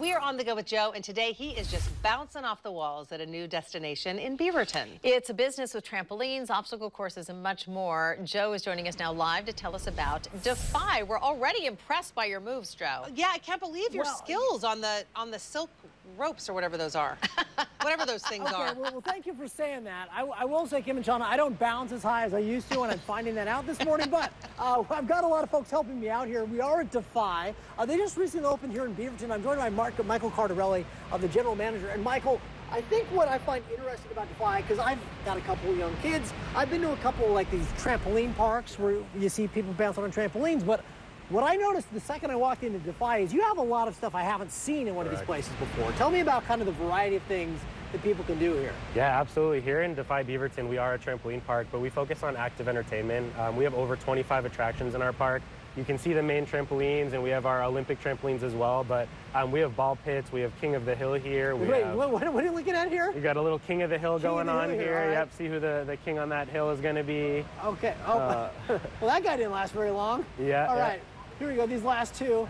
We are on the go with Joe, and today he is just bouncing off the walls at a new destination in Beaverton. It's a business with trampolines, obstacle courses, and much more. Joe is joining us now live to tell us about Defy. We're already impressed by your moves, Joe. Yeah, I can't believe your Well, skills on the on the silk ropes or whatever those are. whatever those things Okay, are. well, well, thank you for saying that. I, I will say, Kim and Shauna, I don't bounce as high as I used to, and I'm finding that out this morning. But uh, I've got a lot of folks helping me out here. We are at Defy. Uh, they just recently opened here in Beaverton. I'm joined by Mark, Michael Cardarelli, of the general manager. And Michael, I think what I find interesting about Defy, because I've got a couple of young kids, I've been to a couple like these trampoline parks where you see people bouncing on trampolines, but what I noticed the second I walked into Defy is you have a lot of stuff I haven't seen in one of these places before. Tell me about kind of the variety of things that people can do here. Yeah, absolutely. Here in Defy Beaverton, we are a trampoline park, but we focus on active entertainment. Um, we have over 25 attractions in our park. You can see the main trampolines, and we have our Olympic trampolines as well. But um, we have ball pits. We have King of the Hill here. We Wait, have, what, what, are you looking at here? we got a little King of the Hill King going the on Hill here, here. Yep. See who the, the king on that hill is going to be. Okay. Oh, Uh, well, that guy didn't last very long. Yeah, All yeah. right. Here we go. These last two.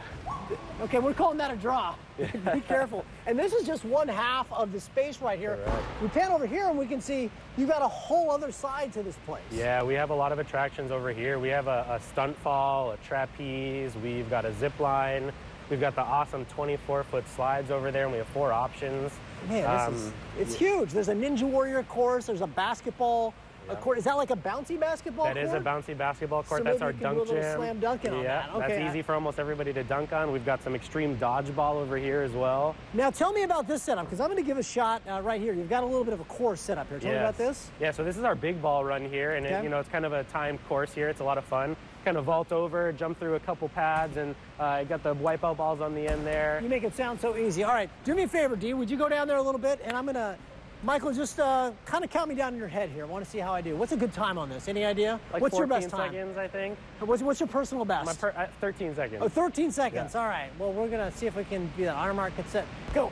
Okay, we're calling that a draw. Be careful. And this is just one half of the space right here. Correct. We pan over here and we can see you've got a whole other side to this place. Yeah, we have a lot of attractions over here. We have a, a stunt fall, a trapeze. We've got a zip line. We've got the awesome 24-foot slides over there, and we have four options. Man, this is, Um, it's huge. There's a Ninja Warrior course. There's a basketball Yeah. court. Is that like a bouncy basketball That court? is a bouncy basketball court. So that's our you can do dunk a gym. slam dunking on yeah, that. Okay, that's I- easy for almost everybody to dunk on. We've got some extreme dodgeball over here as well. Now tell me about this setup because I'm going to give a shot uh, right here. You've got a little bit of a course set up here. Tell me about this. Yeah, so this is our big ball run here, and Okay. it, you know it's kind of a timed course here. It's a lot of fun. Kind of vault over, jump through a couple pads, and uh, got the wipeout balls on the end there. You make it sound so easy. All right, do me a favor, Dee. Would you go down there a little bit? And I'm gonna, Michael, just uh, kind of count me down in your head here. I want to see how I do. What's a good time on this? Any idea? Like what's your 14 best time? seconds, I think. What's, what's your personal best? My per- uh, 13 seconds. oh, 13 seconds. Yeah. All right. Well, we're gonna see if we can do that. Honor mark, get set, go.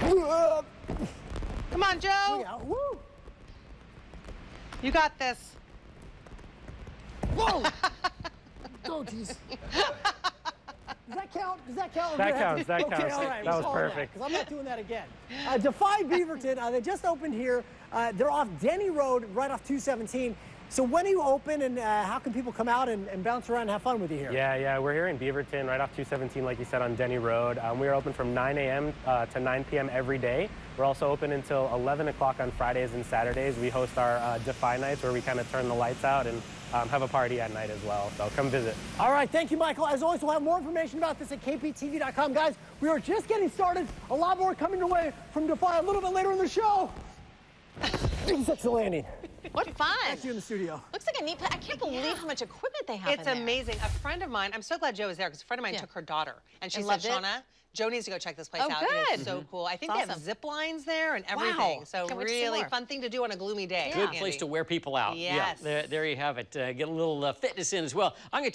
Come on, Joe. Yeah, woo. You got this. Whoa. oh, jeez. Does that count? That count? That Do I have counts, that okay, counts. All right, That was perfect. Because I'm not doing that again. Uh, Defy Beaverton. Uh, they just opened here. Uh, they're off Denny Road, right off 217. So when do you open, and uh, how can people come out and, and bounce around and have fun with you here? Yeah, yeah, we're here in Beaverton, right off 217, like you said, on Denny Road. Um, we are open from 9 a.m. Uh, to 9 p.m. every day. We're also open until 11 o'clock on Fridays and Saturdays. We host our uh, Defy nights where we kind of turn the lights out and um, have a party at night as well. So come visit. All right, thank you, Michael. As always, we'll have more information about this at kptv.com. Guys, we are just getting started. A lot more coming your way from Defy a little bit later in the show. Such a landing. What fun. Back to you in the studio. Looks like a neat place. I can't believe how much equipment they have It's in there. amazing. A friend of mine, I'm so glad Joe is there because a friend of mine Yeah. took her daughter and she And said, loved it? Shauna, Joe needs to go check this place Oh, out. It is good. so cool. I think It's they have zip lines there and everything. Wow. So Can't wait to see really fun thing to do on a gloomy day. Yeah. Good Andy. place to wear people out. Yes. Yeah, there, there you have it. Uh, get a little uh, fitness in as well. I'm going to